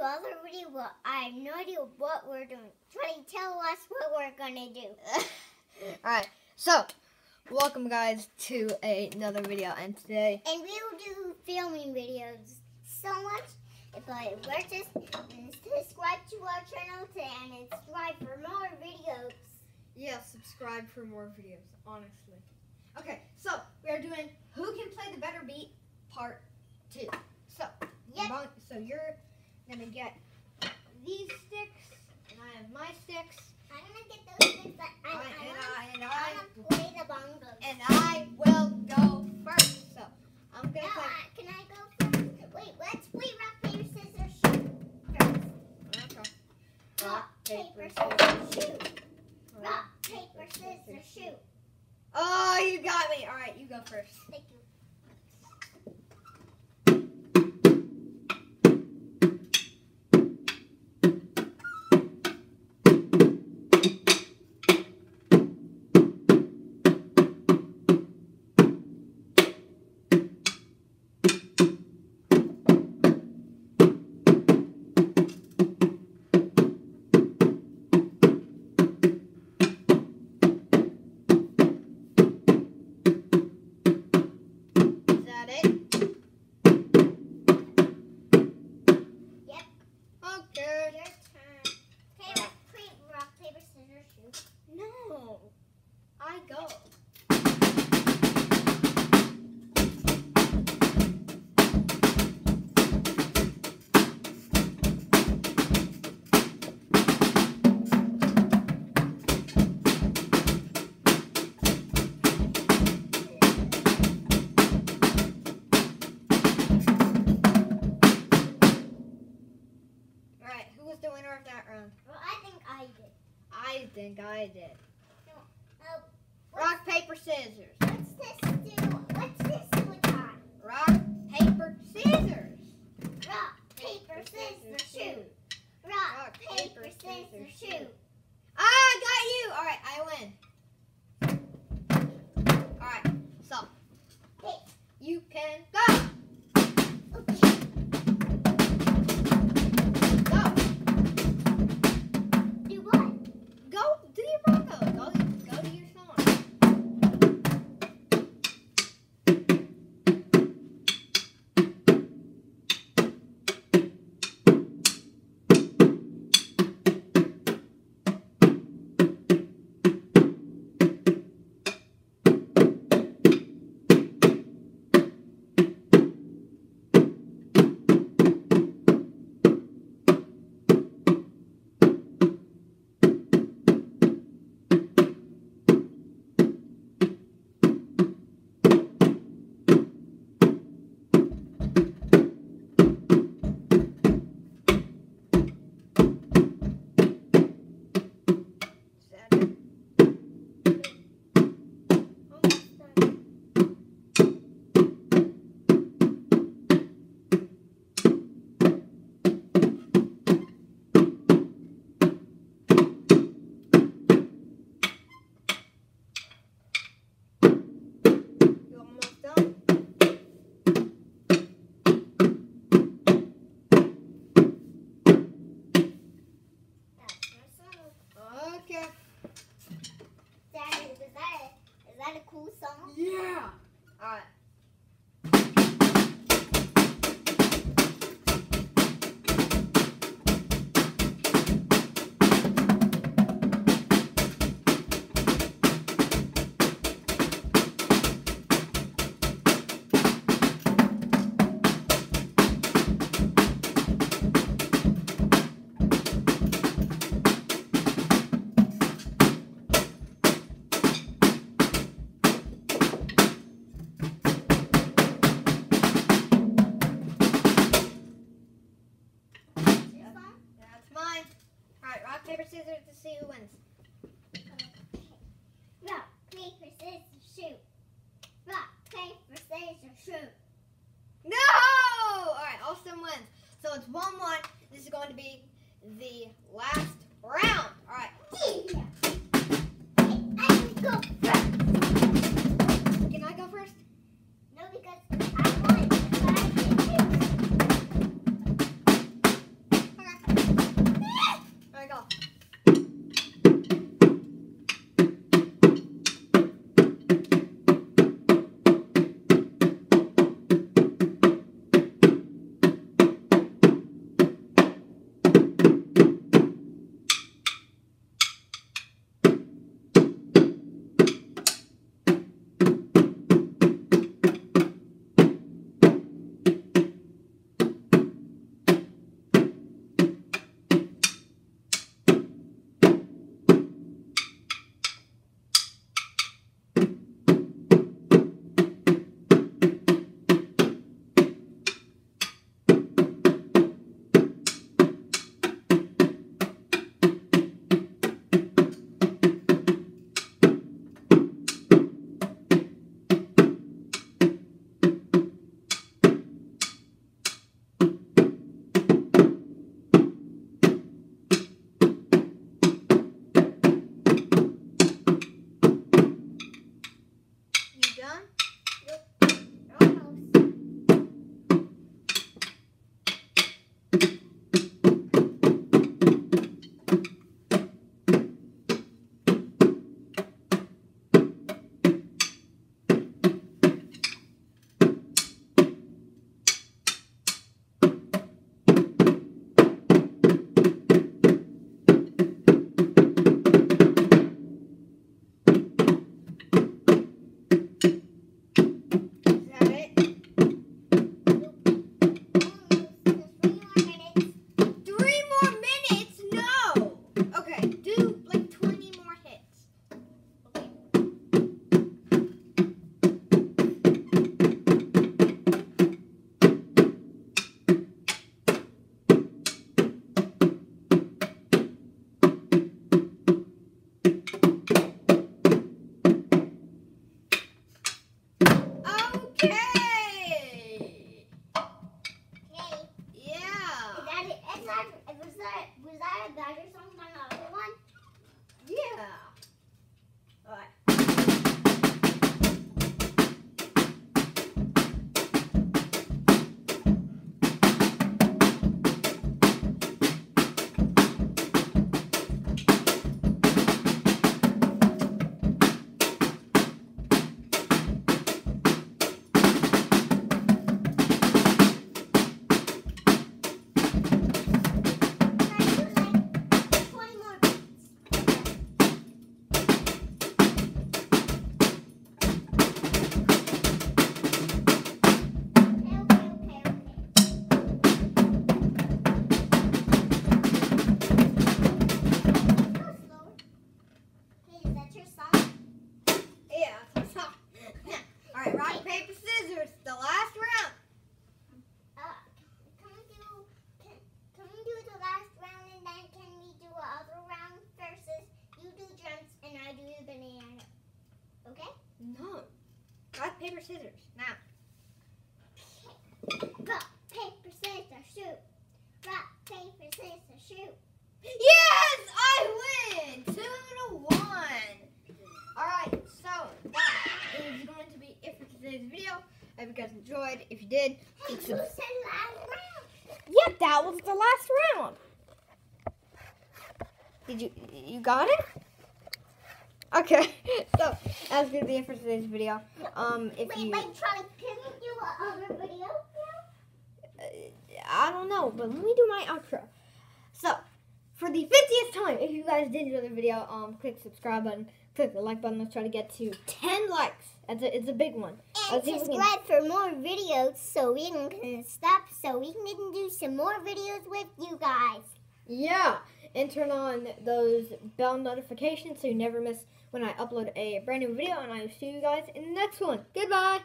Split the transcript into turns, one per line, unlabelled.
to other video, but I have no idea what we're doing. Try to tell us what we're gonna do.
Alright, so welcome guys to another video and today
And we will do filming videos so much. If I this and subscribe to our channel today and subscribe for more videos.
Yeah, subscribe for more videos, honestly. Okay, so we are doing Who Can Play the Better Beat Part 2. So,
Yep.
so you're gonna get these sticks, and I have my sticks,
I'm gonna get those things but I,
I,
I,
and I, and
I
I,
wanna play the bongos.
and I will go first. So, I'm gonna play.
I, can I go first? Wait, let's play rock, paper, scissors, shoot first.
Okay.
Rock, paper, scissors, shoot. Rock, paper, scissors, shoot.
Oh, you got me. All right, you go first.
Thank you.
I
think I did. What's,
Rock, paper, scissors.
what's this do? What's this do with time?
Rock, paper, scissors.
Rock, paper, scissors, shoot. Rock, paper, scissors, shoot.
Ah, I got you. All right, I see who wins.
Rock, paper, scissors, shoot. Rock, paper, scissors, shoot.
No! All right, Austin wins. So it's one one. This is going to be the last round. All right.
Yeah. Okay, I go first.
Rock, paper, scissors. Now.
Rock, paper, scissors, shoot. Rock, paper, scissors, shoot.
Yes! I win! Two to one. Alright, so that is going to be it for today's video. I hope you guys enjoyed. If you did,
Hey,
click subscribe.
said last round.
Yeah, that was the last round. Did you you got it? Okay, so that's gonna be it for today's video. Um, if
Wait,
you,
wait, Charlie, can we do another video now?
uh, I don't know, but let me do my outro. So, for the fiftieth time, if you guys did enjoy the video, um, click subscribe button, click the like button. Let's try to get to ten likes. It's a it's a big one.
And
Let's see if we can-
subscribe for more videos so we can stop so we can do some more videos with you guys.
Yeah, and turn on those bell notifications so you never miss when I upload a brand new video. And I will see you guys in the next one. Goodbye.